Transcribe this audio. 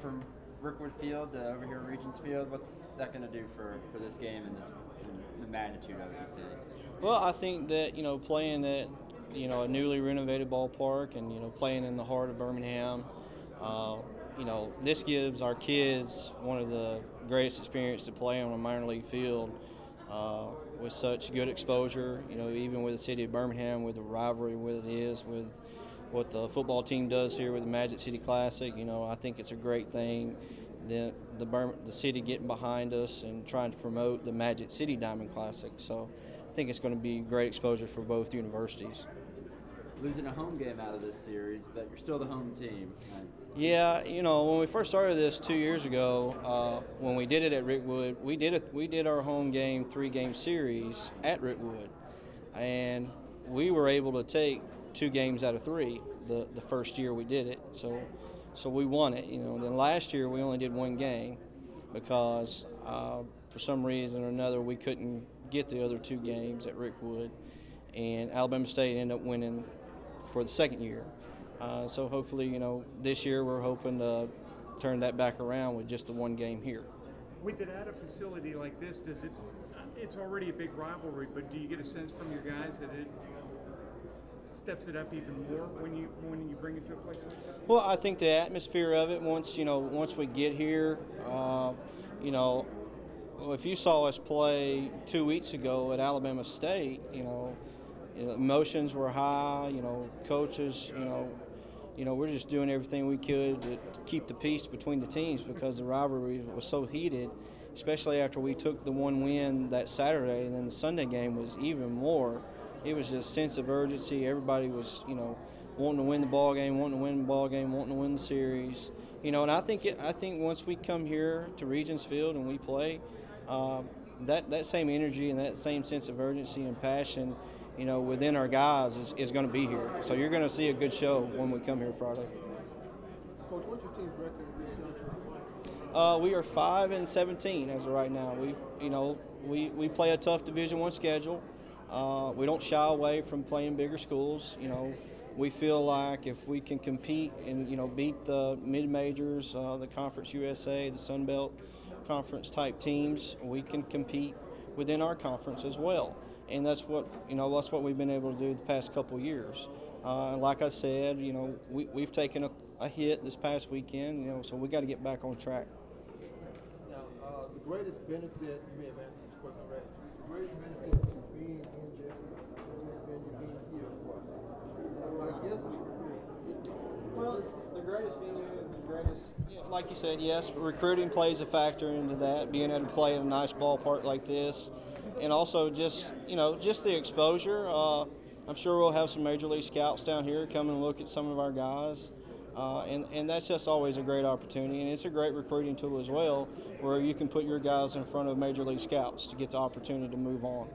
From Rickwood Field to over here at Regions Field, what's that going to do for, for this game and this the magnitude of it? Well, I think that you know playing at you know a newly renovated ballpark and you know playing in the heart of Birmingham, uh, you know this gives our kids one of the greatest experience to play on a minor league field uh, with such good exposure. You know, even with the city of Birmingham, with the rivalry with it is with what the football team does here with the Magic City Classic. You know, I think it's a great thing. The the, the city getting behind us and trying to promote the Magic City Diamond Classic. So I think it's going to be great exposure for both universities. Losing a home game out of this series, but you're still the home team. Right? Yeah, you know, when we first started this two years ago, uh, when we did it at Rickwood, we did it. We did our home game three game series at Rickwood, and we were able to take two games out of three the, the first year we did it. So so we won it. You know. Then last year we only did one game because uh, for some reason or another we couldn't get the other two games at Rickwood, and Alabama State ended up winning for the second year. Uh, so hopefully, you know, this year we're hoping to turn that back around with just the one game here. With it at a facility like this, does it? It's already a big rivalry, but do you get a sense from your guys that it steps it up even more when you when you bring it to a place like that? Well, I think the atmosphere of it once you know once we get here, uh, you know, if you saw us play two weeks ago at Alabama State, you know, you know emotions were high. You know, coaches, you know. You know, we're just doing everything we could to keep the peace between the teams because the rivalry was so heated, especially after we took the one win that Saturday, and then the Sunday game was even more it was just sense of urgency. Everybody was, you know, wanting to win the ball game, wanting to win the ball game, wanting to win the series. You know, and I think it, I think once we come here to Regions Field and we play, uh, that that same energy and that same sense of urgency and passion, you know, within our guys is, is going to be here. So you're going to see a good show when we come here Friday. Coach, what's your team's record at this juncture? Uh, we are five and 17 as of right now. We, you know, we, we play a tough Division One schedule. Uh, we don't shy away from playing bigger schools. You know, we feel like if we can compete and you know beat the mid majors, uh, the Conference USA, the Sun Belt Conference type teams, we can compete within our conference as well. And that's what you know. That's what we've been able to do the past couple years. Uh, like I said, you know, we, we've taken a, a, hit this past weekend. You know, so we got to get back on track. Greatest benefit you may have answered this question already. The greatest benefit to being in this, this venue, being here was? I guess well, the greatest venue, the greatest, like you said, yes, recruiting plays a factor into that. Being able to play in a nice ballpark like this, and also just you know just the exposure. Uh, I'm sure we'll have some major league scouts down here come and look at some of our guys. Uh, and, and that's just always a great opportunity, and it's a great recruiting tool as well, where you can put your guys in front of major league scouts to get the opportunity to move on.